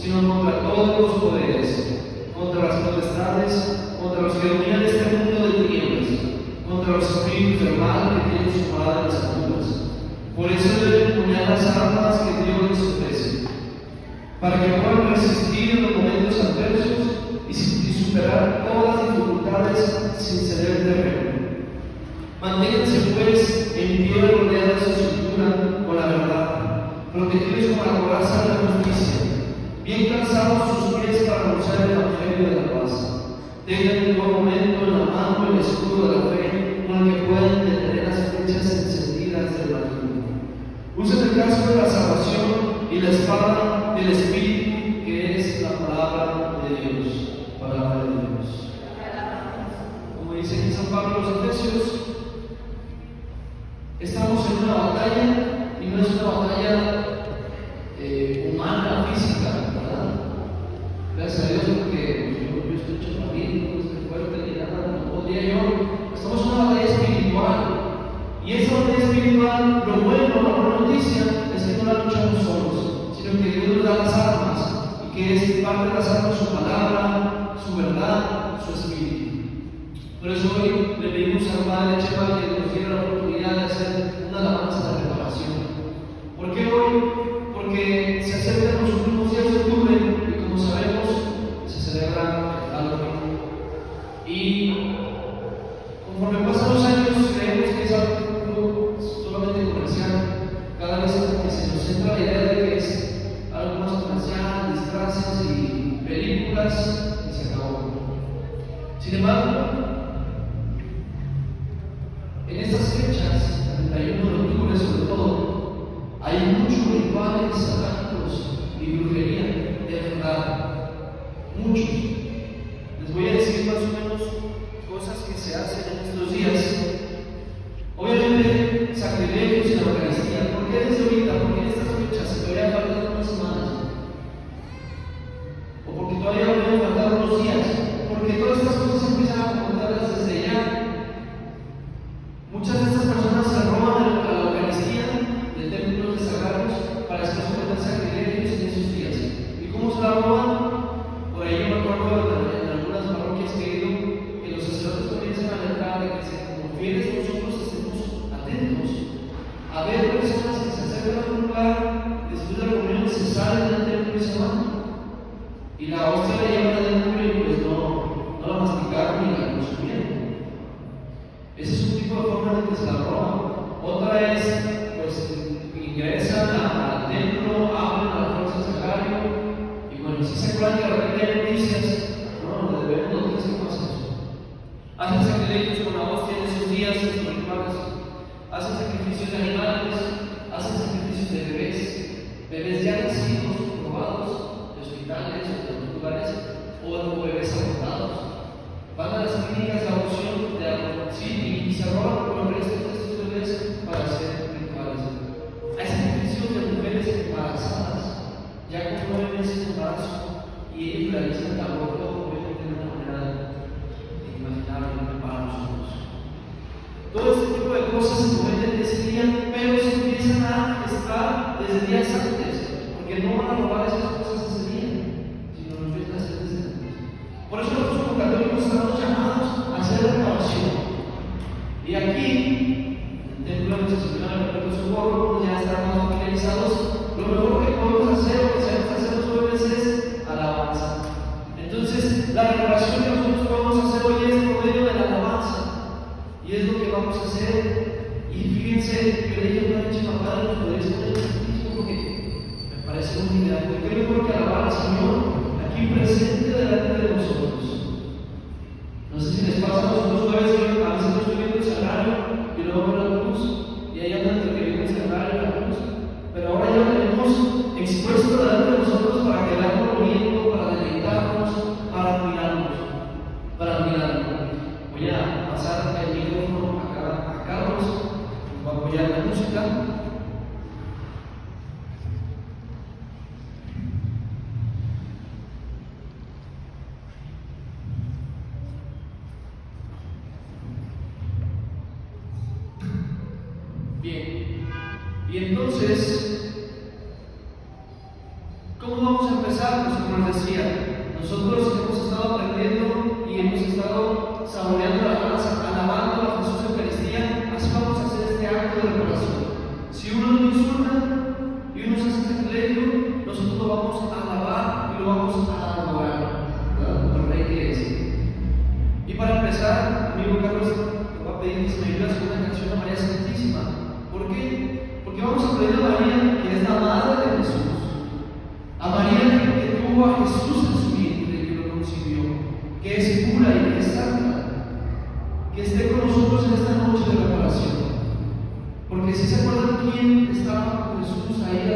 sino contra todos los poderes, contra las potestades, contra los que dominan este mundo de tinieblas, contra los espíritus del mal que tienen su morada en las alturas. Por eso deben empuñar las armas que Dios les ofrece, para que puedan resistir en los momentos adversos y, superar todas las dificultades sin ceder terreno. Manténganse pues en pie rodeados de su cintura con la verdad, protegidos con la coraza de la justicia, bien cansados sus pies para anunciar el evangelio de la paz. Tengan en todo momento en la mano el escudo de la fe con el que puedan detener las flechas encendidas del maligno. Usen el casco de la salvación y la espada del Espíritu, que es la palabra de Dios. Palabra de Dios. Como dice aquí San Pablo los Efesios, estamos en una batalla y no es una batalla eh, humana, física, ¿verdad? Gracias a Dios porque yo, yo estoy no estoy fuerte ni nada, no podría yo. Estamos en una batalla espiritual. Y esa batalla espiritual, lo bueno, la buena noticia, es que no la luchamos solos, sino que Dios nos da las armas y que es parte de las armas su palabra, su verdad, su espíritu. Por eso hoy le pedimos al Padre Chema que nos diera la oportunidad de hacer una alabanza de reparación. ¿Por qué hoy? Porque se acercan los últimos días de octubre y como sabemos se celebra el Halloween. Y conforme pasan los años creemos que es algo solamente comercial. Cada vez que se nos entra la idea de que es algo más comercial, disfraces y películas y se acabó. Sin embargo, en estas hay muchos rituales satánicos y brujería de verdad. Muchos.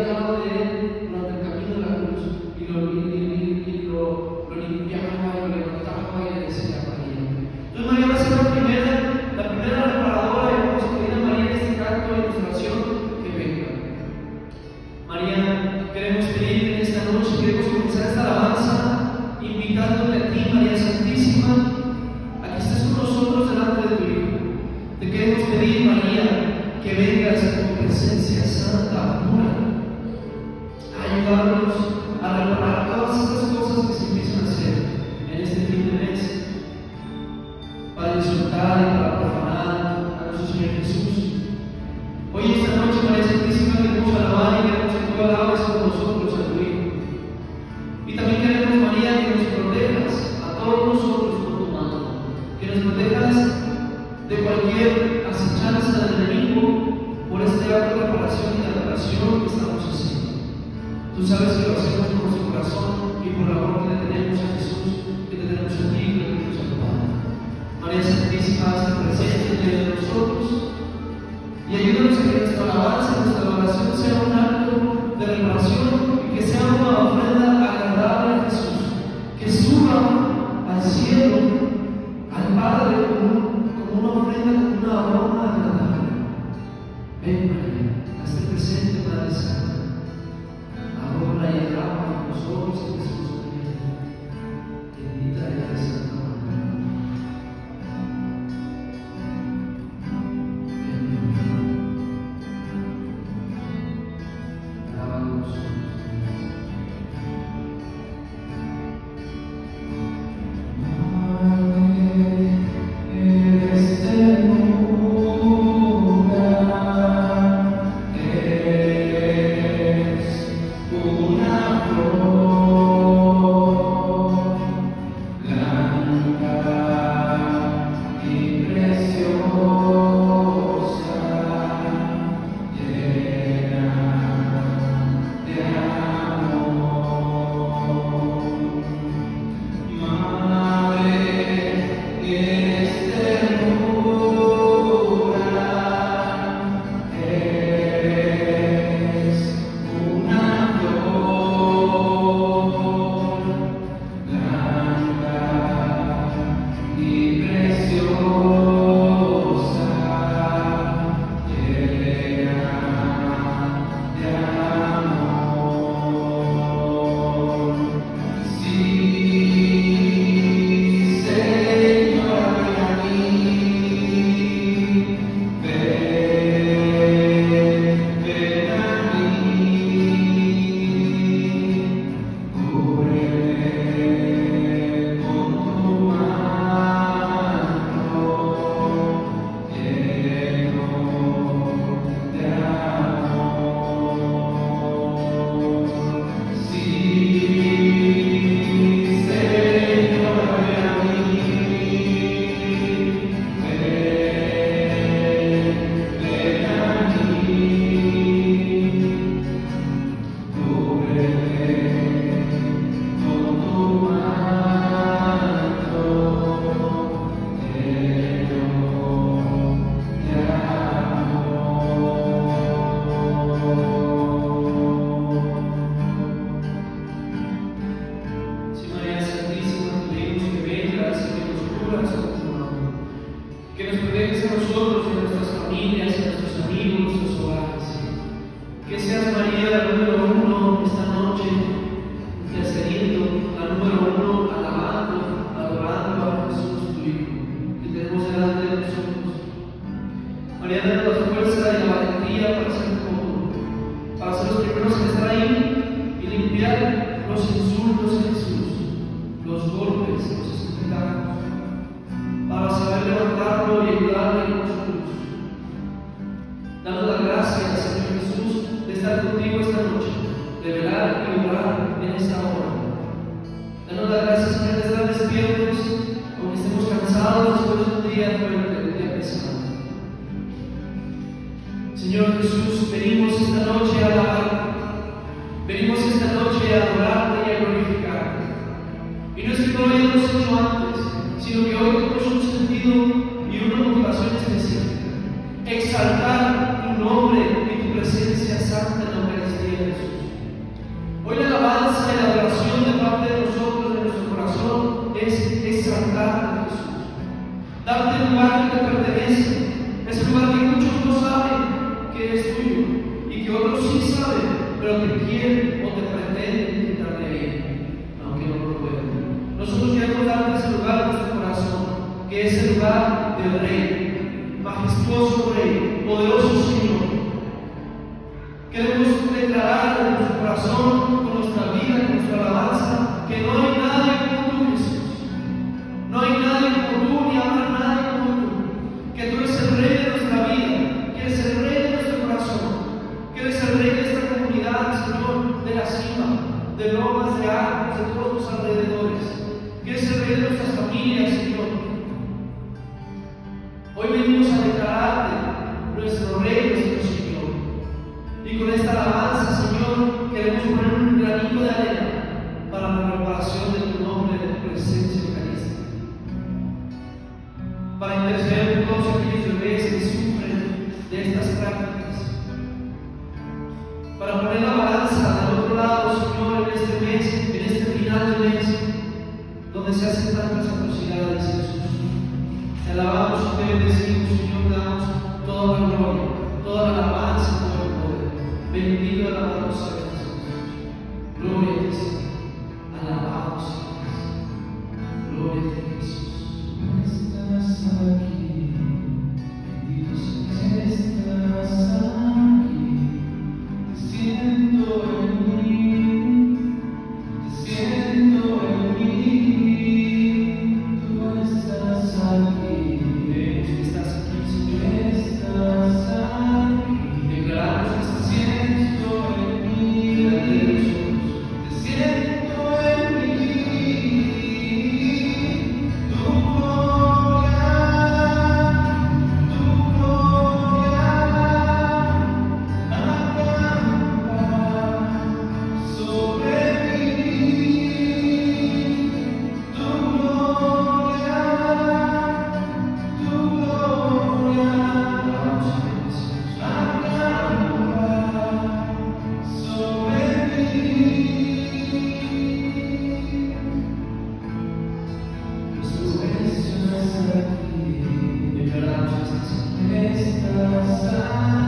Deus. nosotros, en nuestras familias, en nuestros amigos, en nuestros hogares. Que seas María la descansar.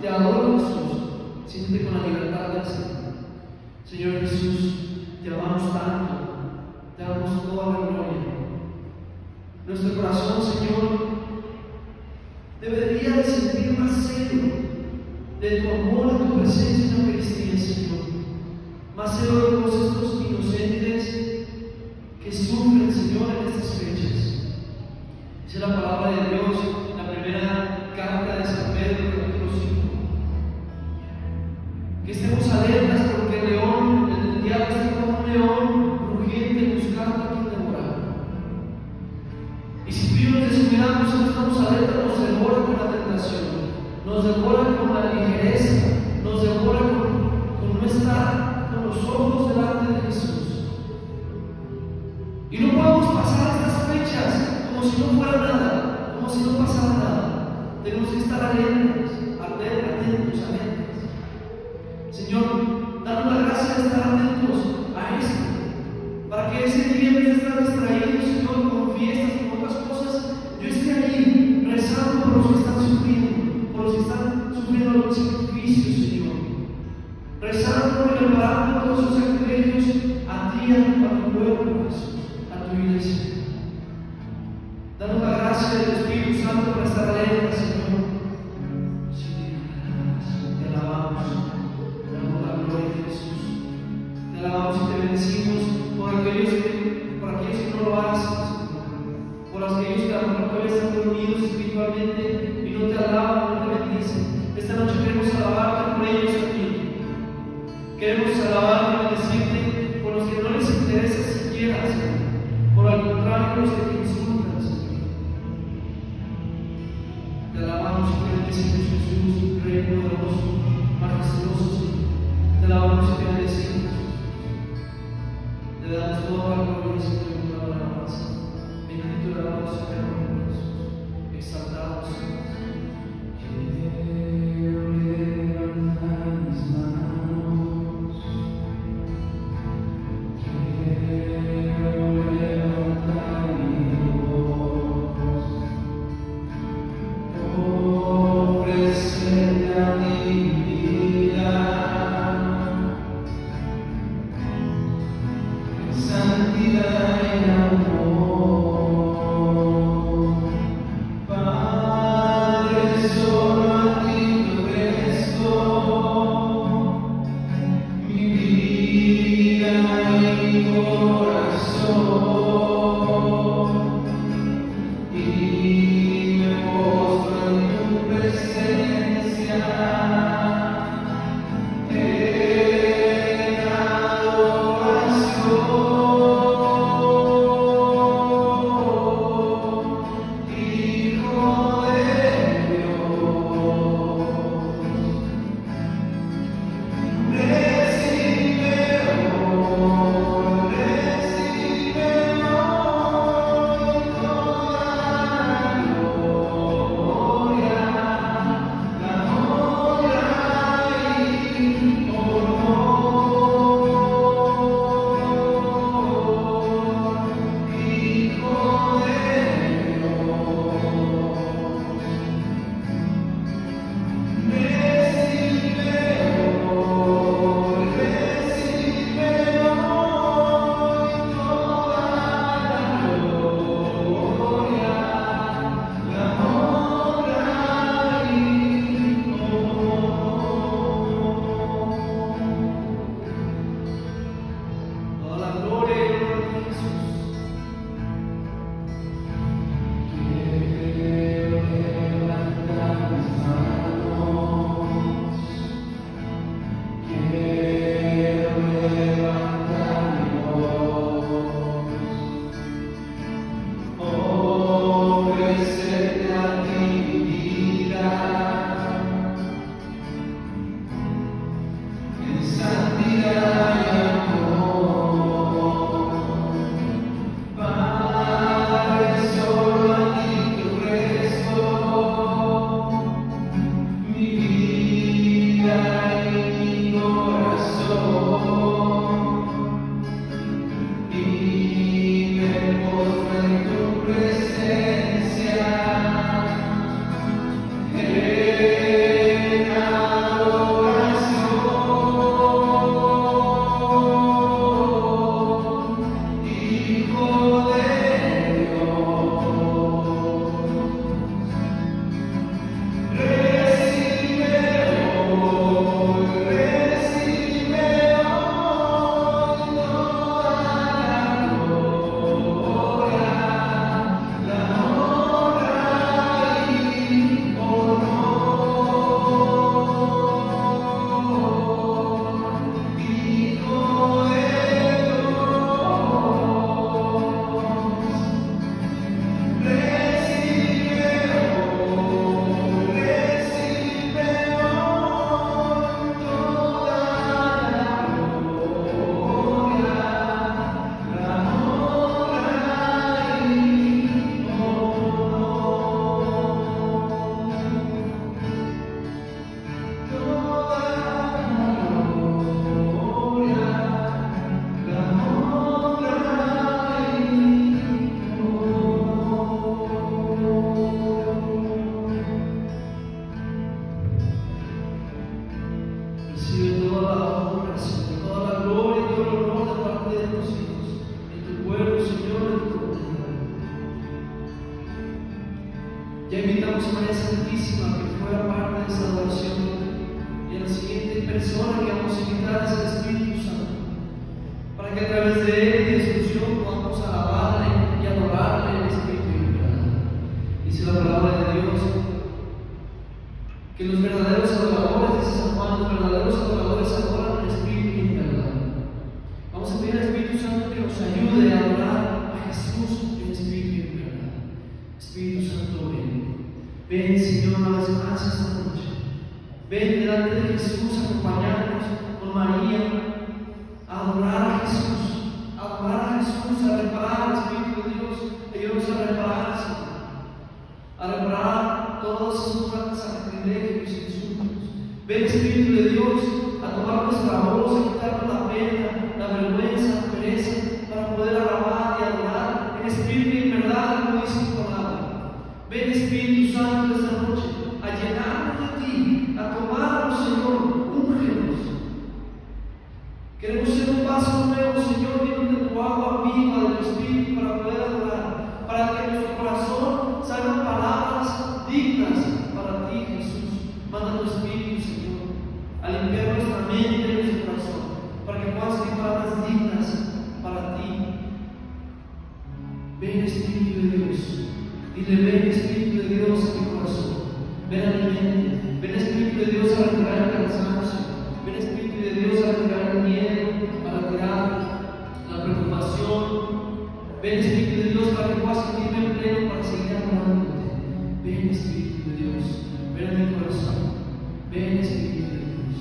Te adoro Jesús, siempre con la libertad de hacerlo. Señor Jesús, te amamos tanto, te damos toda la gloria. Nuestro corazón, Señor, debería de sentir más celo de tu amor, de tu presencia en la Eucaristía, Señor. Más celo de todos estos inocentes que sufren, Señor, en estas fechas. Esa es la palabra de Dios, la primera carta de San Pedro capítulo 5. Que estemos alertas porque el león, el diablo está como un león rugiente buscando a quien devorar. Y si tú y yo nos desesperamos, estamos alertas, nos devora con la tentación, nos devora con la ligereza, nos devora con, no estar con los ojos delante de Jesús. Y no podemos pasar estas fechas como si no fuera nada, como si no pasara nada. Tenemos que estar atentos, atentos, atentos. Señor, danos la gracia de estar atentos a esto, para que ese día en vez de estar distraídos, Señor, con fiestas con otras cosas, yo esté ahí rezando por los que están sufriendo, por los que están sufriendo los sacrificios, Señor. Rezando y preparando todos sus sacrificios a ti, a tu pueblo, a tu iglesia. Danos la gracia del Espíritu Santo para estar alerta, Señor. manda tu Espíritu, Señor, a limpiar nuestra mente y nuestro corazón, para que podamos ser palabras dignas para ti. Ven, Espíritu de Dios, y le ven, Espíritu de Dios, a mi corazón. Ven a mi mente, ven, Espíritu de Dios, a retirar el cansancio, ven, Espíritu de Dios, a retirar el miedo, a retirar la preocupación. Ven, Espíritu de Dios, para que puedas sentirme en pleno para seguir amándote. Ven, Espíritu de Dios, ven a Dios. Ven Espíritu de Dios.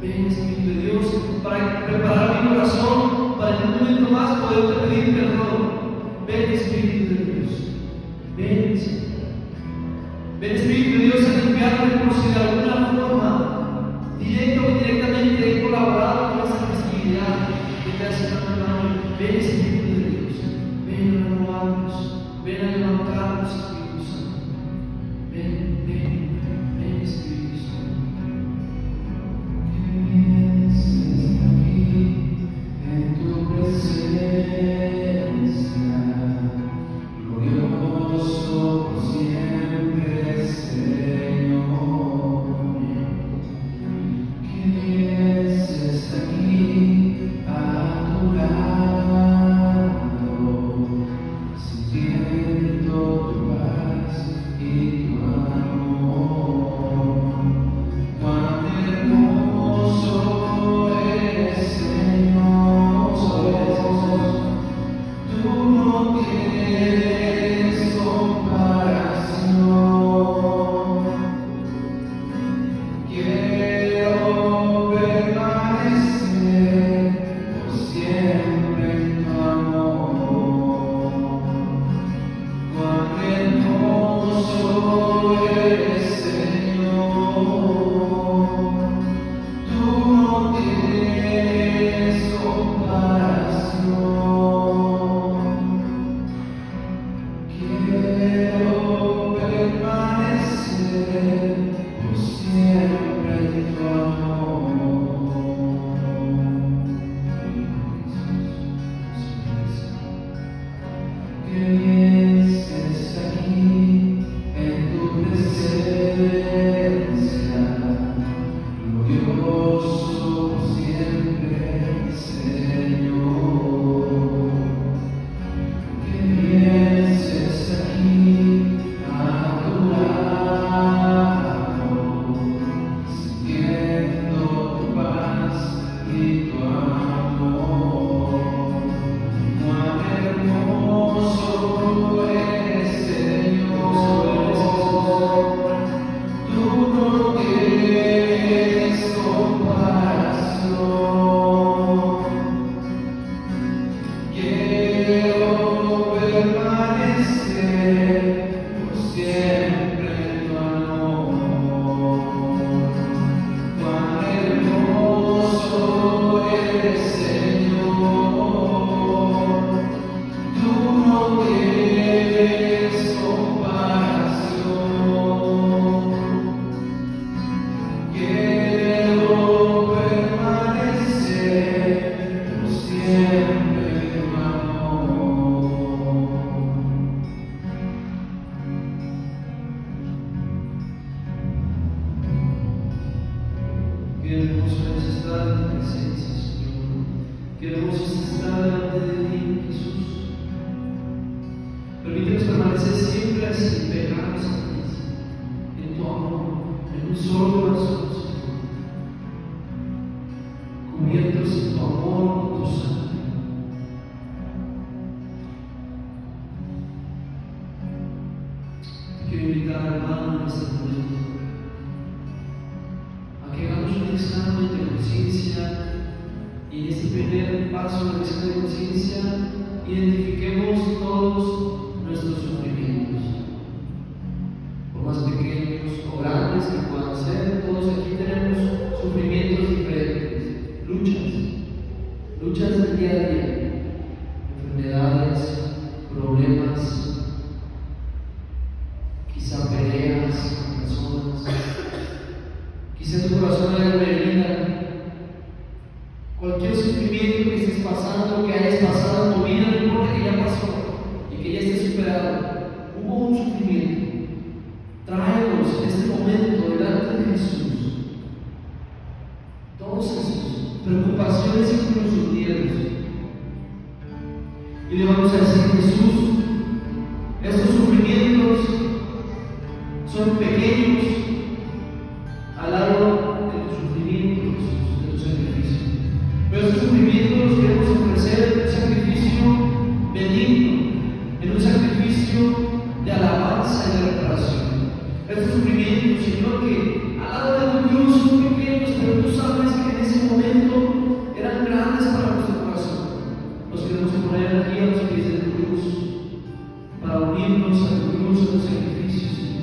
Ven Espíritu de Dios para preparar mi corazón para en un momento más poder pedir perdón. Ven Espíritu de Dios. Ven Espíritu. Ven Espíritu de Dios a limpiarme por si de alguna forma Qué hermoso es estar en tu presencia, Señor. Qué estar delante de ti, Jesús. Permítenos permanecer siempre así, pegados a ti, en tu amor, en un solo corazón. Para unirnos a tu un sacrificio, Señor.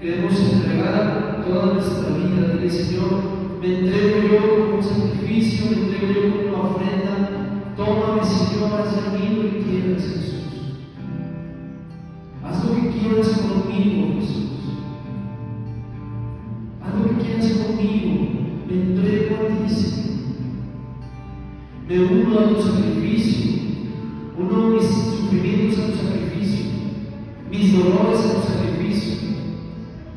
Queremos entregar toda nuestra vida, dile Señor, me entrego yo como sacrificio, me entrego yo como una ofrenda. Tómame, Señor, haz mí lo que quieras, Jesús. Haz lo que quieras conmigo, Jesús. Haz lo que quieras conmigo. Me entrego a ti, Señor. Me uno a tu sacrificio. Mis dolores a tu sacrificio.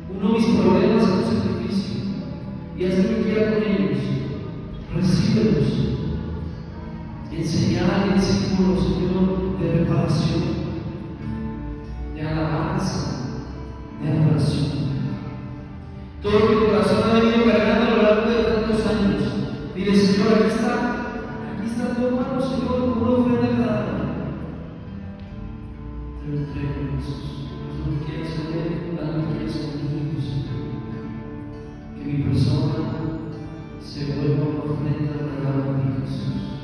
Uno mis problemas a tu sacrificio y haz lo que con ellos. Recíbelos. Enseñar el símbolo, Señor, de reparación, de alabanza, de adoración. Todo tu corazón ha venido cargando a lo largo de tantos años. Dile, Señor, aquí está, aquí está tu hermano, Señor, como una ofrenda. Δεν πρέπει να σα πω ότι έξω εγώ τα νύχια σαν τη φύση του. Και η πασόνα σα.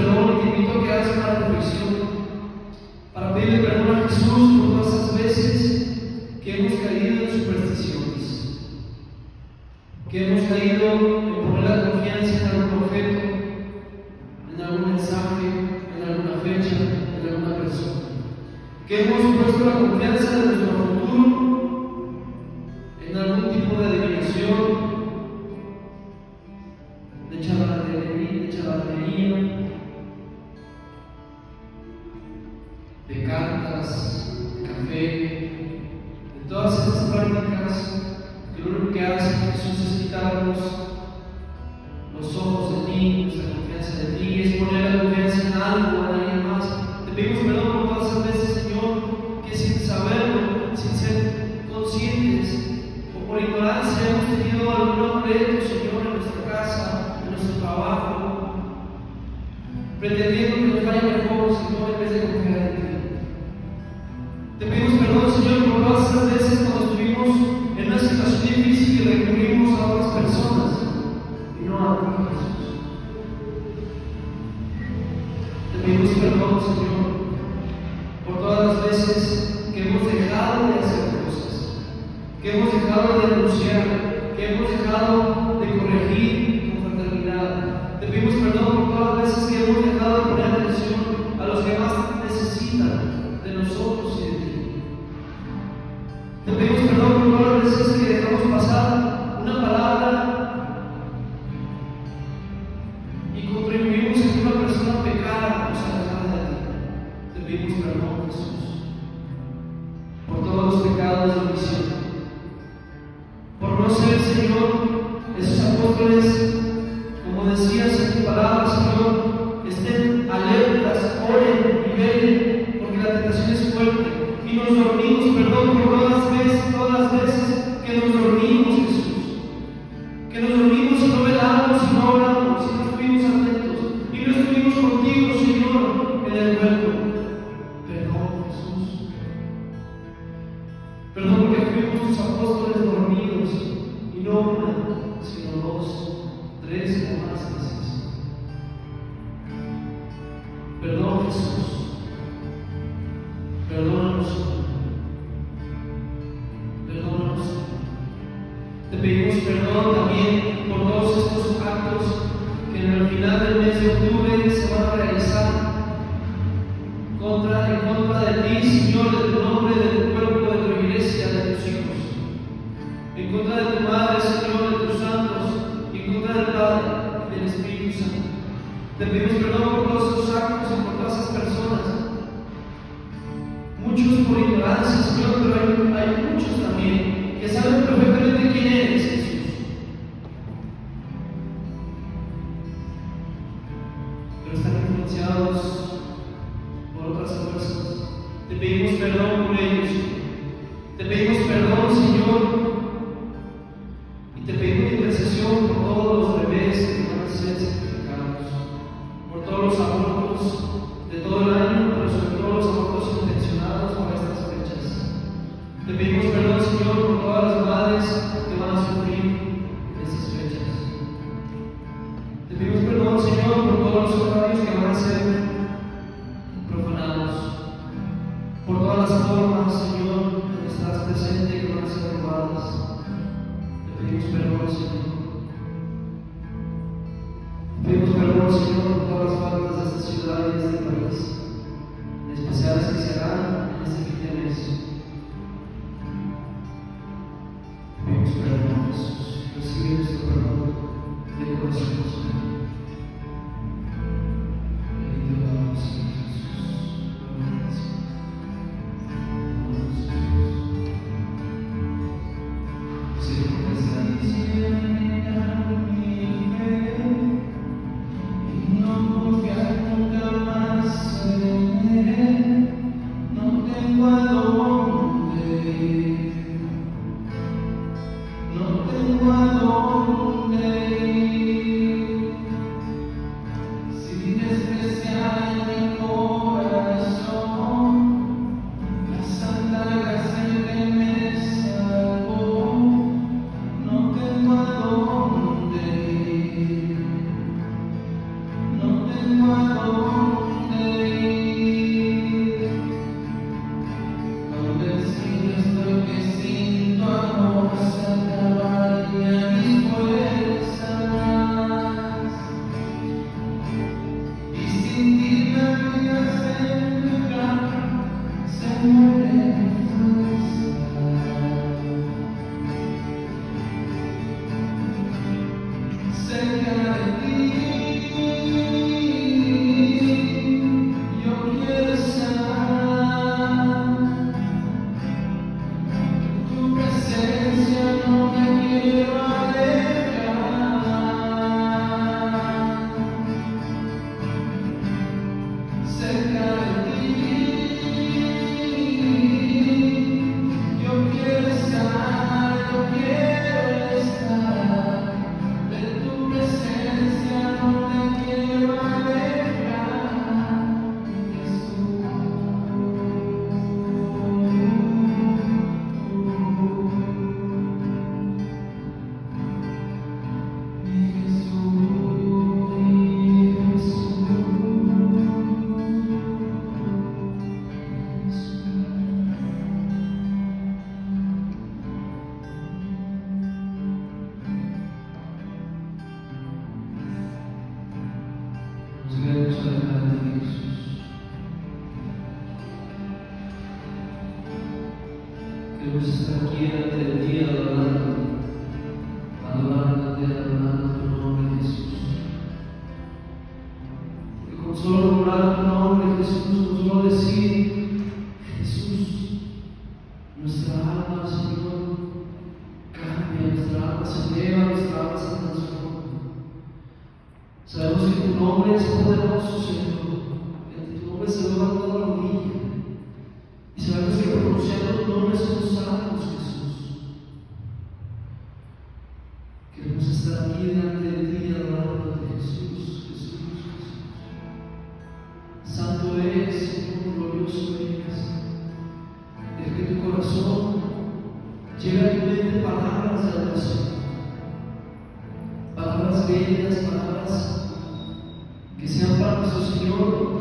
perdón, invito a que hagas una reflexión. Para pedirle perdón a Jesús por todas esas veces que hemos caído en supersticiones, que hemos caído en poner la confianza en algún objeto, en algún mensaje, en alguna fecha, en alguna persona, que hemos puesto la confianza en pedimos perdón, Jesús, por todos los pecados de omisión, por no ser, Señor, esos apóstoles que sean para nuestro Señor